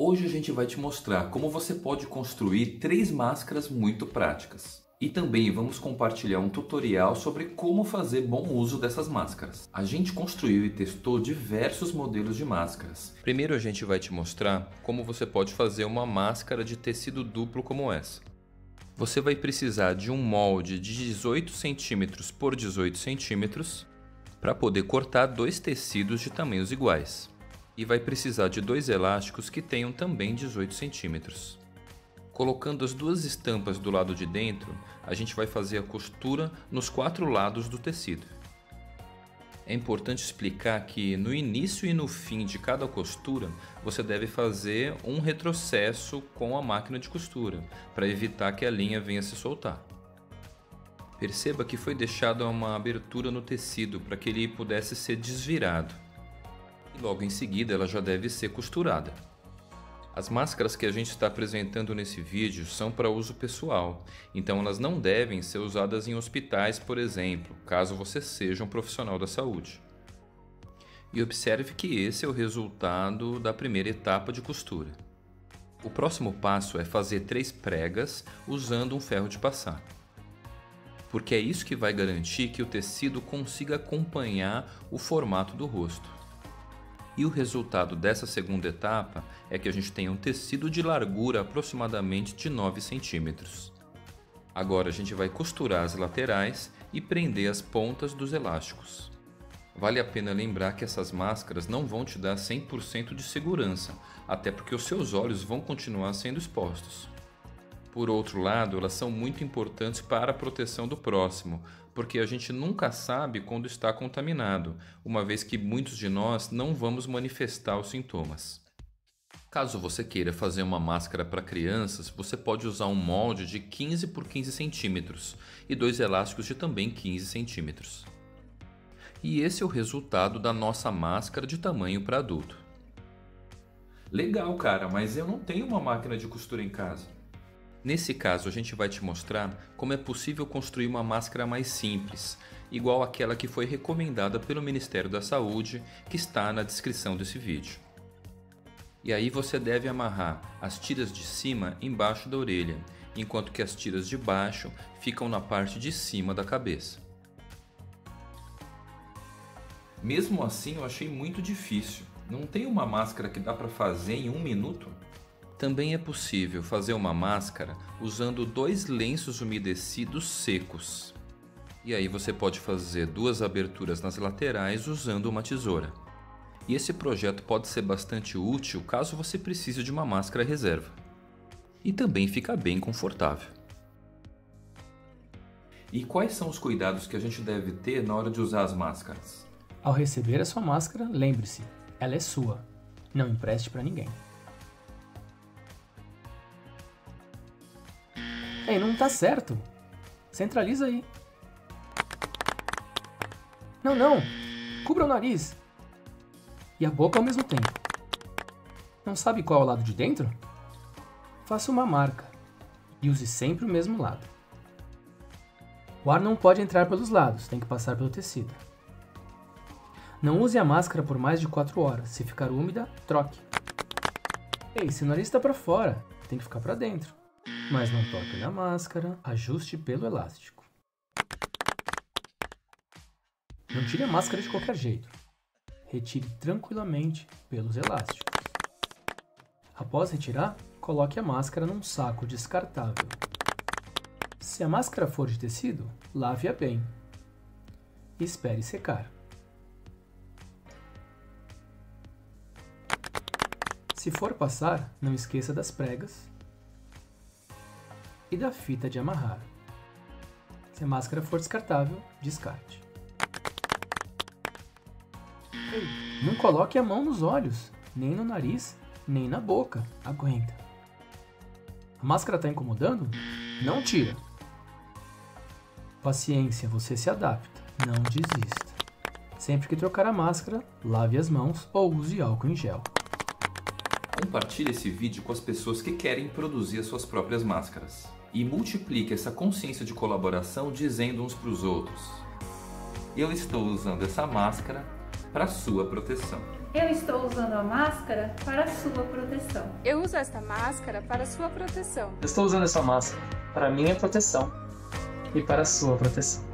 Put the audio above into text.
Hoje a gente vai te mostrar como você pode construir três máscaras muito práticas. E também vamos compartilhar um tutorial sobre como fazer bom uso dessas máscaras. A gente construiu e testou diversos modelos de máscaras. Primeiro a gente vai te mostrar como você pode fazer uma máscara de tecido duplo como essa. Você vai precisar de um molde de 18 cm por 18 cm para poder cortar dois tecidos de tamanhos iguais. E vai precisar de dois elásticos que tenham também 18 centímetros. Colocando as duas estampas do lado de dentro, a gente vai fazer a costura nos quatro lados do tecido. É importante explicar que no início e no fim de cada costura, você deve fazer um retrocesso com a máquina de costura, para evitar que a linha venha se soltar. Perceba que foi deixada uma abertura no tecido para que ele pudesse ser desvirado. Logo em seguida ela já deve ser costurada. As máscaras que a gente está apresentando nesse vídeo são para uso pessoal, então elas não devem ser usadas em hospitais, por exemplo, caso você seja um profissional da saúde. E observe que esse é o resultado da primeira etapa de costura. O próximo passo é fazer três pregas usando um ferro de passar. Porque é isso que vai garantir que o tecido consiga acompanhar o formato do rosto. E o resultado dessa segunda etapa é que a gente tem um tecido de largura aproximadamente de 9 centímetros. Agora a gente vai costurar as laterais e prender as pontas dos elásticos. Vale a pena lembrar que essas máscaras não vão te dar 100% de segurança, até porque os seus olhos vão continuar sendo expostos. Por outro lado, elas são muito importantes para a proteção do próximo, porque a gente nunca sabe quando está contaminado, uma vez que muitos de nós não vamos manifestar os sintomas. Caso você queira fazer uma máscara para crianças, você pode usar um molde de 15 por 15 centímetros e dois elásticos de também 15 centímetros. E esse é o resultado da nossa máscara de tamanho para adulto. Legal, cara, mas eu não tenho uma máquina de costura em casa. Nesse caso, a gente vai te mostrar como é possível construir uma máscara mais simples, igual àquela que foi recomendada pelo Ministério da Saúde, que está na descrição desse vídeo. E aí você deve amarrar as tiras de cima embaixo da orelha, enquanto que as tiras de baixo ficam na parte de cima da cabeça. Mesmo assim, eu achei muito difícil. Não tem uma máscara que dá para fazer em um minuto? Também é possível fazer uma máscara usando dois lenços umedecidos secos. E aí você pode fazer duas aberturas nas laterais usando uma tesoura. E esse projeto pode ser bastante útil caso você precise de uma máscara reserva. E também fica bem confortável. E quais são os cuidados que a gente deve ter na hora de usar as máscaras? Ao receber a sua máscara, lembre-se, ela é sua. Não empreste para ninguém. Ei, não tá certo. Centraliza aí. Não, não. Cubra o nariz. E a boca ao mesmo tempo. Não sabe qual é o lado de dentro? Faça uma marca e use sempre o mesmo lado. O ar não pode entrar pelos lados, tem que passar pelo tecido. Não use a máscara por mais de 4 horas. Se ficar úmida, troque. Ei, se o nariz está para fora, tem que ficar para dentro mas não toque na máscara, ajuste pelo elástico. Não tire a máscara de qualquer jeito. Retire tranquilamente pelos elásticos. Após retirar, coloque a máscara num saco descartável. Se a máscara for de tecido, lave-a bem e espere secar. Se for passar, não esqueça das pregas e da fita de amarrar. Se a máscara for descartável, descarte. Não coloque a mão nos olhos, nem no nariz, nem na boca. Aguenta. A máscara está incomodando? Não tira. Paciência, você se adapta. Não desista. Sempre que trocar a máscara, lave as mãos ou use álcool em gel. Compartilhe esse vídeo com as pessoas que querem produzir as suas próprias máscaras e multiplique essa consciência de colaboração dizendo uns para os outros: Eu estou usando essa máscara para sua proteção. Eu estou usando a máscara para sua proteção. Eu uso esta máscara para sua proteção. Eu estou usando essa máscara para minha proteção e para sua proteção.